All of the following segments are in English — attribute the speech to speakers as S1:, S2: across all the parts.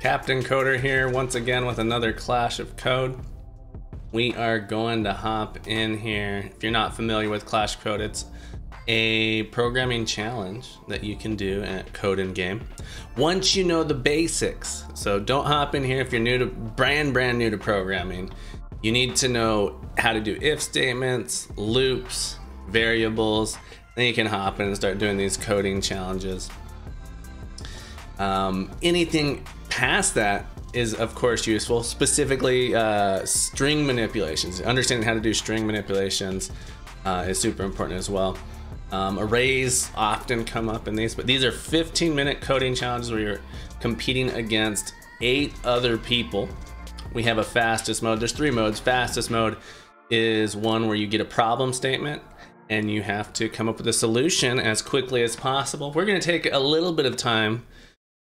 S1: Captain Coder here once again with another Clash of Code. We are going to hop in here. If you're not familiar with Clash Code, it's a programming challenge that you can do at CodinGame. Once you know the basics, so don't hop in here if you're new to brand brand new to programming. You need to know how to do if statements, loops, variables. Then you can hop in and start doing these coding challenges. Um, anything past that is of course useful, specifically uh, string manipulations. Understanding how to do string manipulations uh, is super important as well. Um, arrays often come up in these, but these are 15 minute coding challenges where you're competing against eight other people. We have a fastest mode. There's three modes. Fastest mode is one where you get a problem statement and you have to come up with a solution as quickly as possible. We're going to take a little bit of time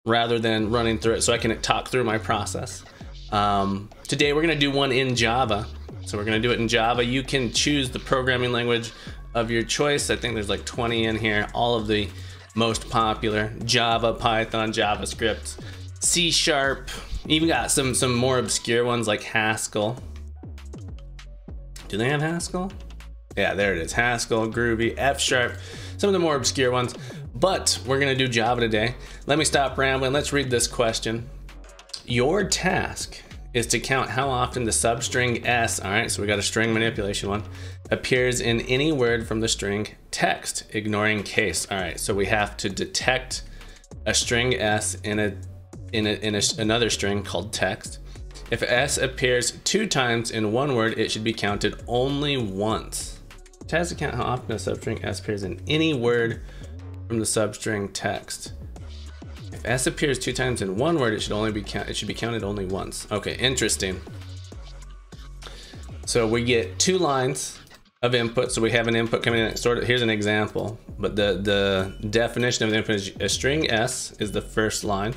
S1: rather than running through it so I can talk through my process. Um, today we're gonna do one in Java. So we're gonna do it in Java. You can choose the programming language of your choice. I think there's like 20 in here, all of the most popular, Java, Python, JavaScript, C Sharp, even got some, some more obscure ones like Haskell. Do they have Haskell? Yeah, there it is, Haskell, Groovy, F Sharp, some of the more obscure ones. But we're gonna do Java today. Let me stop rambling. Let's read this question. Your task is to count how often the substring s, all right, so we got a string manipulation one, appears in any word from the string text, ignoring case. All right, so we have to detect a string s in a in, a, in a, another string called text. If s appears two times in one word, it should be counted only once. Task to count how often a substring s appears in any word from the substring text. If s appears two times in one word, it should only be count it should be counted only once. Okay, interesting. So we get two lines of input. So we have an input coming in. Sort of here's an example, but the the definition of the input is a string s is the first line.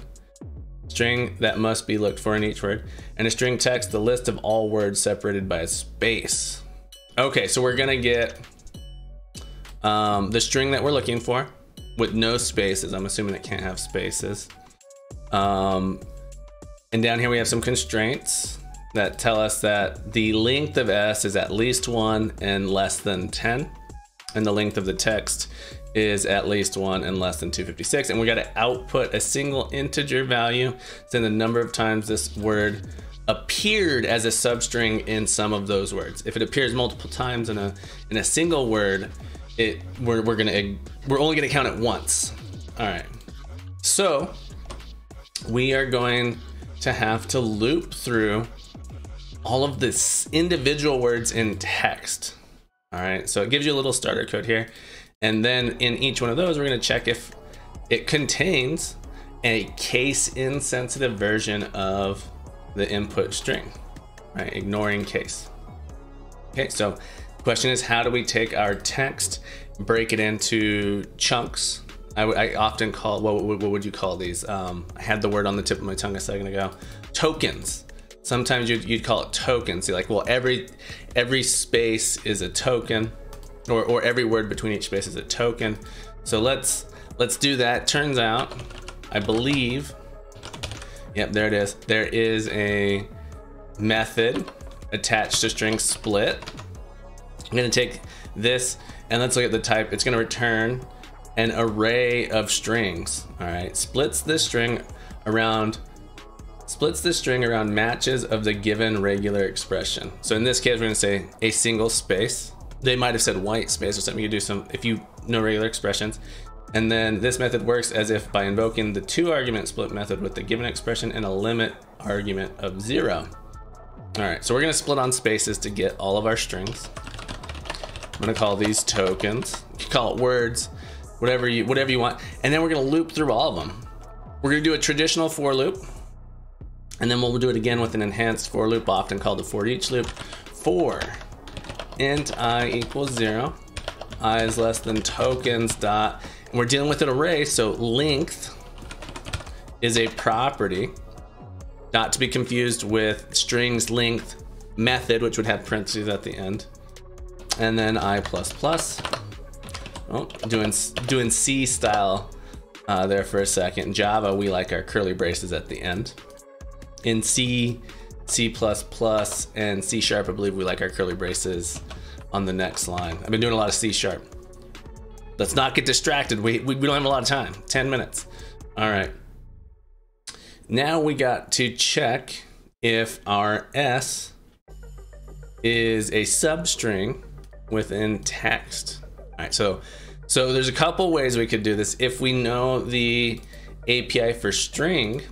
S1: String that must be looked for in each word, and a string text the list of all words separated by a space. Okay, so we're gonna get um, the string that we're looking for with no spaces. I'm assuming it can't have spaces. Um, and down here we have some constraints that tell us that the length of S is at least one and less than 10. And the length of the text is at least one and less than 256. And we got to output a single integer value. So the number of times this word appeared as a substring in some of those words. If it appears multiple times in a in a single word, it we're, we're gonna we're only gonna count it once. All right. So we are going to have to loop through all of this individual words in text. All right. So it gives you a little starter code here. And then in each one of those we're going to check if it contains a case insensitive version of the input string right? Ignoring case. Okay. So Question is, how do we take our text, break it into chunks? I, I often call, what, what, would you call these? Um, I had the word on the tip of my tongue a second ago. Tokens. Sometimes you'd, you'd call it tokens. You're like, well, every every space is a token, or, or every word between each space is a token. So let's let's do that. Turns out, I believe, yep, there it is. There is a method attached to string split I'm gonna take this and let's look at the type. It's gonna return an array of strings. All right, splits this string around splits this string around matches of the given regular expression. So in this case, we're gonna say a single space. They might have said white space or something. You do some if you know regular expressions. And then this method works as if by invoking the two argument split method with the given expression and a limit argument of zero. All right, so we're gonna split on spaces to get all of our strings. I'm gonna call these tokens. You can call it words, whatever you whatever you want. And then we're gonna loop through all of them. We're gonna do a traditional for loop, and then we'll do it again with an enhanced for loop, often called the for each loop. For int i equals zero, i is less than tokens dot. And we're dealing with an array, so length is a property, not to be confused with strings length method, which would have parentheses at the end and then I++. Oh, doing, doing C style uh, there for a second. Java, we like our curly braces at the end. in C, C++, and C sharp, I believe we like our curly braces on the next line. I've been doing a lot of C sharp. Let's not get distracted. We, we, we don't have a lot of time. 10 minutes. All right. Now we got to check if our S is a substring within text. All right, so so there's a couple ways we could do this. If we know the API for string,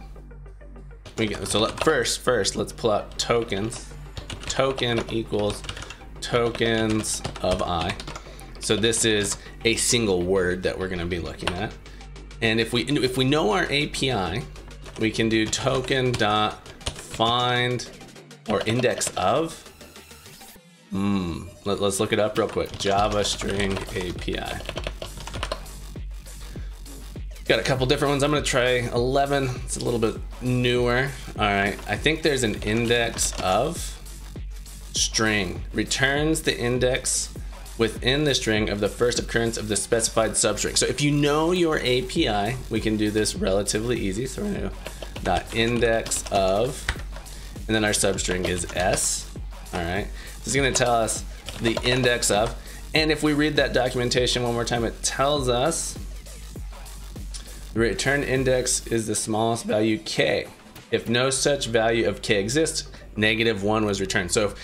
S1: we get, so let, first, first let's pull out tokens. Token equals tokens of i. So this is a single word that we're going to be looking at. And if we if we know our API, we can do token dot find or index of. Hmm. Let, us look it up real quick. Java string API. Got a couple different ones. I'm gonna try 11. It's a little bit newer. All right. I think there's an index of string. Returns the index within the string of the first occurrence of the specified substring. So if you know your API, we can do this relatively easy. So we're gonna do dot index of, and then our substring is s. All right. Is gonna tell us the index of, and if we read that documentation one more time, it tells us the return index is the smallest value k. If no such value of k exists, negative one was returned. So if,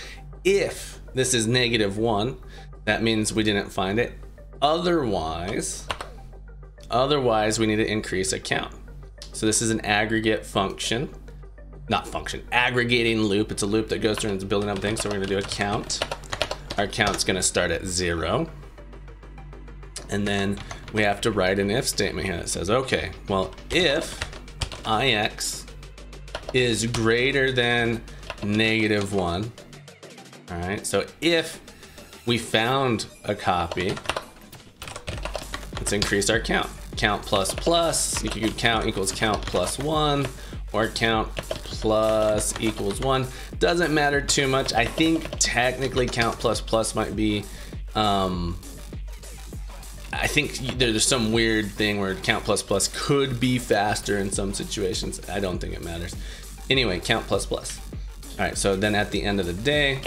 S1: if this is negative one, that means we didn't find it. Otherwise, otherwise we need to increase a count. So this is an aggregate function, not function, aggregating loop. It's a loop that goes through and it's building up things. So we're gonna do a count. Our count's gonna start at zero. And then we have to write an if statement here that says, okay, well, if ix is greater than negative one, all right, so if we found a copy. Let's increase our count. Count plus plus, you could count equals count plus one, or count plus equals one. Doesn't matter too much. I think technically count plus plus might be, um, I think there's some weird thing where count plus plus could be faster in some situations. I don't think it matters. Anyway, count plus plus. All right, so then at the end of the day,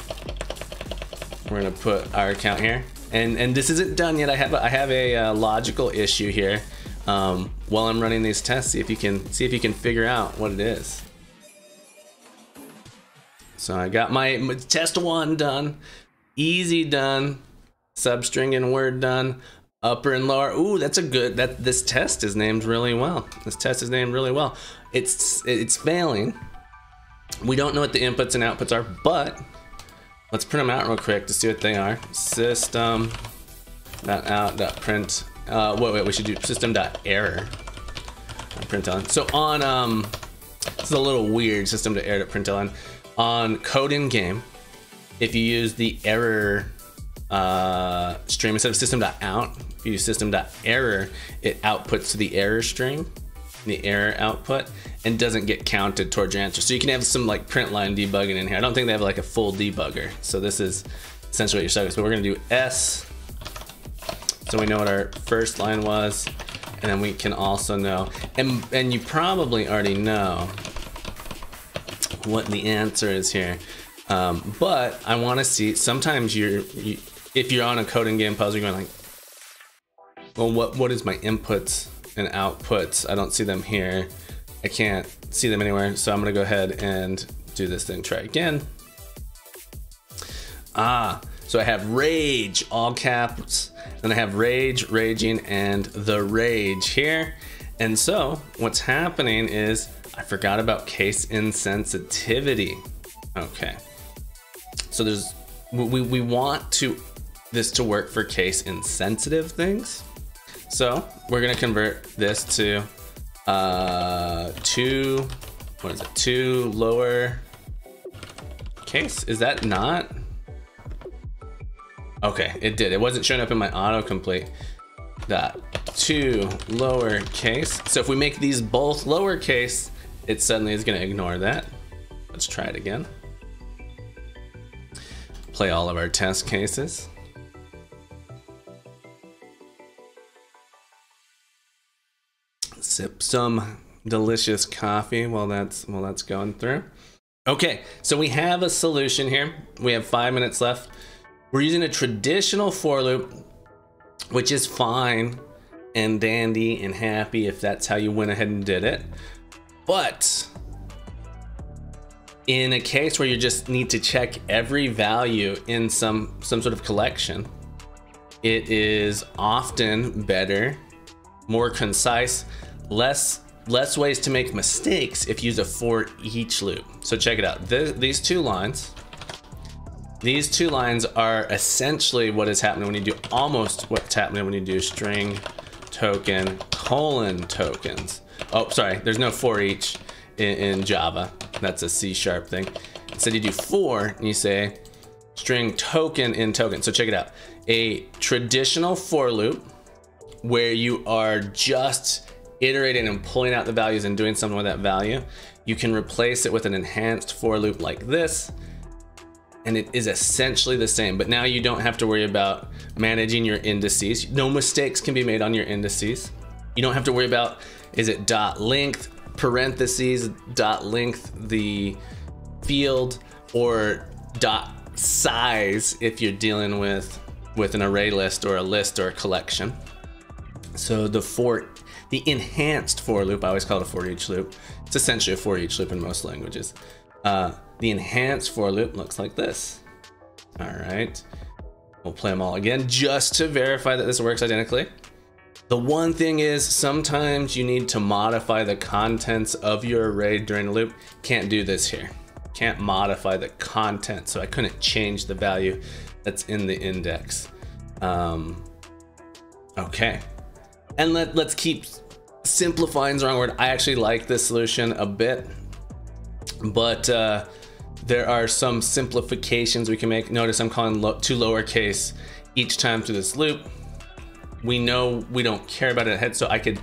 S1: we're gonna put our account here. And and this isn't done yet. I have a, I have a uh, logical issue here. Um, while I'm running these tests, see if you can see if you can figure out what it is. So I got my, test one done, easy done, substring and word done, upper and lower. Ooh, that's a good. That this test is named really well. This test is named really well. It's it's failing. We don't know what the inputs and outputs are, but Let's print them out real quick to see what they are. System dot out dot print. Uh, wait, wait, we should do system dot error. println. So on um, this is a little weird system to error to println. On CodinGame, if you use the error uh, stream instead of system.out, if you use system.error, it outputs the error string the error output and doesn't get counted towards your answer. So you can have some like print line debugging in here. I don't think they have like a full debugger. So this is essentially what you're stuck with. But we're gonna do S. So we know what our first line was. And then we can also know, and, and you probably already know what the answer is here. Um, but I wanna see, sometimes you're, you, if you're on a CodinGame puzzle, you're going like, well, what, what is my inputs and outputs. I don't see them here. I can't see them anywhere. So I'm gonna go ahead and do this thing, try again. Ah, so I have rage, all caps. Then I have rage, raging, and the rage here. And so what's happening is I forgot about case insensitivity. Okay. So there's, we, we want to this to work for case insensitive things. So we're gonna convert this to uh, to, what is it? Two lower case. Is that not? Okay, it did. It wasn't showing up in my autocomplete. That to lowercase. So if we make these both lowercase, it suddenly is gonna ignore that. Let's try it again. Play all of our test cases. sip some delicious coffee while that's while that's going through. Okay, so we have a solution here. We have five minutes left. We're using a traditional for loop, which is fine and dandy and happy if that's how you went ahead and did it. But in a case where you just need to check every value in some some sort of collection, it is often better, more concise, less less ways to make mistakes if you use a for each loop. So check it out. these two lines, these two lines are essentially what is happening when you do almost what's happening when you do string token colon tokens. Oh, sorry, there's no for each in, in Java. That's a C sharp thing. Instead you do for and you say string token in token. So check it out. A traditional for loop where you are just iterating and pulling out the values and doing something with that value. You can replace it with an enhanced for loop like this and it is essentially the same, but now you don't have to worry about managing your indices. No mistakes can be made on your indices. You don't have to worry about, is it dot length, parentheses, dot length, the field, or dot size if you're dealing with, with an array list or a list or a collection. So the for, the enhanced for loop, I always call it a for each loop. It's essentially a for each loop in most languages. Uh, the enhanced for loop looks like this. All right, we'll play them all again just to verify that this works identically. The one thing is sometimes you need to modify the contents of your array during a loop. Can't do this here. Can't modify the content, so I couldn't change the value that's in the index. Um, okay, and let, let's keep simplifying the wrong word. I actually like this solution a bit, but uh, there are some simplifications we can make. Notice I'm calling lo to lowercase each time through this loop. We know we don't care about it ahead, so I could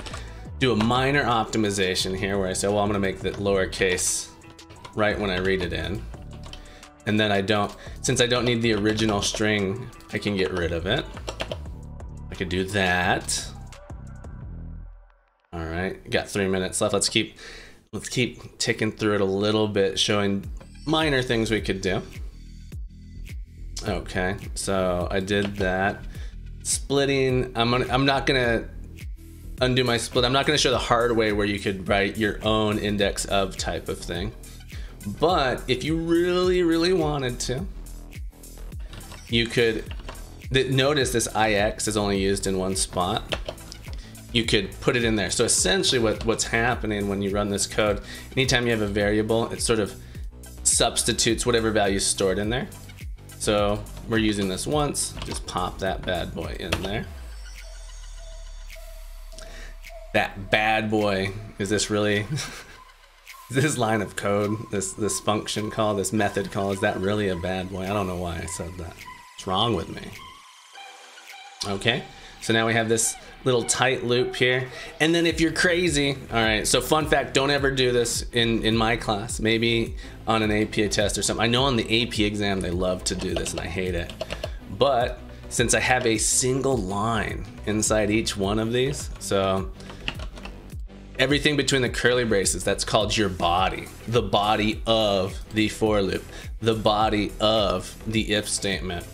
S1: do a minor optimization here where I say, well, I'm gonna make the lowercase right when I read it in. And then I don't, since I don't need the original string, I can get rid of it. I could do that. All right, got three minutes left. Let's keep, let's keep ticking through it a little bit, showing minor things we could do. Okay, so I did that. Splitting, I'm gonna, I'm not gonna undo my split. I'm not gonna show the hard way where you could write your own index of type of thing. But if you really, really wanted to, you could notice this IX is only used in one spot. You could put it in there. So essentially what, what's happening when you run this code, anytime you have a variable, it sort of substitutes whatever value is stored in there. So we're using this once, just pop that bad boy in there. That bad boy, is this really, Is this line of code, this, this function call, this method call, is that really a bad boy? I don't know why I said that. What's wrong with me? Okay, so now we have this little tight loop here. And then if you're crazy, all right, so fun fact, don't ever do this in, in my class, maybe on an APA test or something. I know on the AP exam, they love to do this and I hate it. But since I have a single line inside each one of these, so everything between the curly braces, that's called your body, the body of the for loop, the body of the if statement.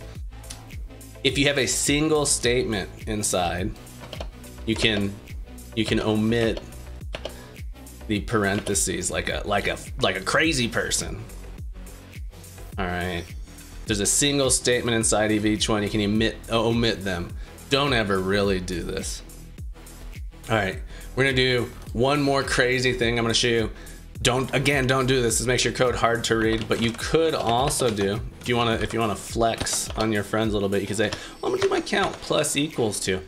S1: If you have a single statement inside, you can you can omit the parentheses like a like a like a crazy person. All right. There's a single statement inside of each one. You can omit omit them. Don't ever really do this. All right. We're gonna do one more crazy thing. I'm gonna show you. Don't again, don't do this. This makes your code hard to read. But you could also do if you wanna if you wanna flex on your friends a little bit. You can say, well, I'm gonna do my count plus equals to.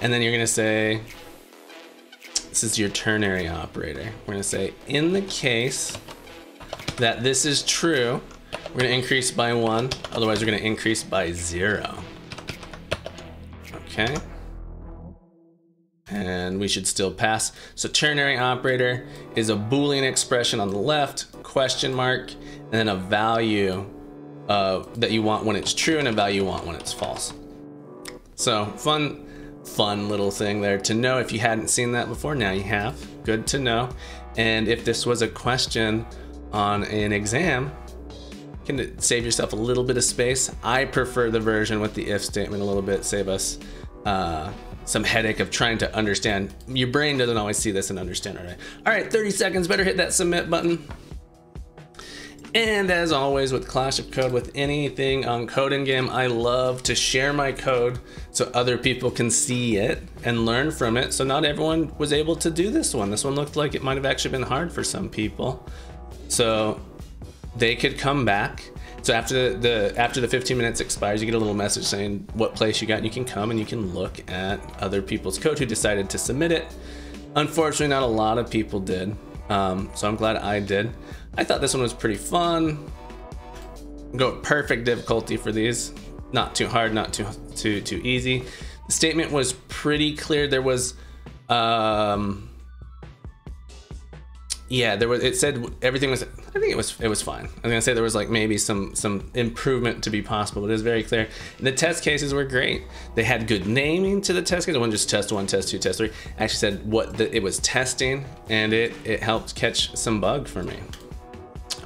S1: And then you're gonna say, this is your ternary operator. We're gonna say, in the case that this is true, we're gonna increase by one, otherwise we're gonna increase by zero. Okay. And we should still pass. So ternary operator is a Boolean expression on the left, question mark, and then a value uh, that you want when it's true and a value you want when it's false. So fun, fun little thing there to know if you hadn't seen that before. Now you have. Good to know. And if this was a question on an exam, can it save yourself a little bit of space. I prefer the version with the if statement a little bit, save us uh, some headache of trying to understand. Your brain doesn't always see this and understand. Right? All right, 30 seconds, better hit that submit button. And as always with Clash of Code, with anything on CodinGame, I love to share my code so other people can see it and learn from it. So not everyone was able to do this one. This one looked like it might have actually been hard for some people. So they could come back. So after the, after the 15 minutes expires, you get a little message saying what place you got, and you can come and you can look at other people's code who decided to submit it. Unfortunately, not a lot of people did. Um, so I'm glad I did. I thought this one was pretty fun. Go perfect difficulty for these. Not too hard, not too too too easy. The statement was pretty clear. There was um yeah, there was it said everything was I think it was it was fine. I was gonna say there was like maybe some some improvement to be possible, but it was very clear. The test cases were great. They had good naming to the test cases. It wasn't just test one, test two, test three. Actually said what the, it was testing and it it helped catch some bug for me.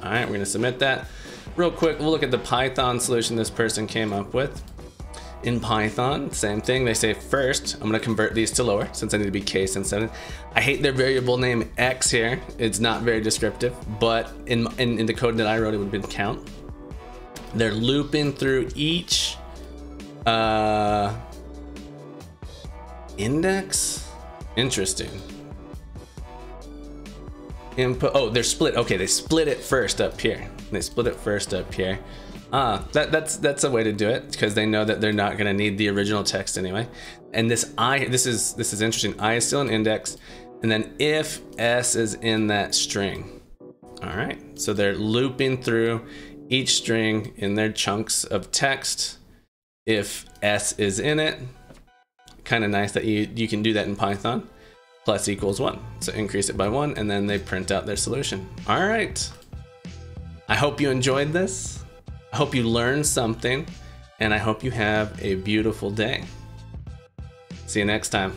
S1: All right, we're gonna submit that. Real quick, we'll look at the Python solution this person came up with. In Python, same thing. They say first, I'm gonna convert these to lower since I need to be case sensitive. I hate their variable name X here. It's not very descriptive, but in, in, in the code that I wrote, it would have been count. They're looping through each uh, index. Interesting input. Oh, they're split. Okay, they split it first up here. They split it first up here. Ah, that, that's that's a way to do it because they know that they're not going to need the original text anyway. And this i this is this is interesting. i is still an index, and then if s is in that string. All right, so they're looping through each string in their chunks of text. If s is in it, kind of nice that you you can do that in Python plus equals one. So increase it by one and then they print out their solution. All right. I hope you enjoyed this. I hope you learned something and I hope you have a beautiful day. See you next time.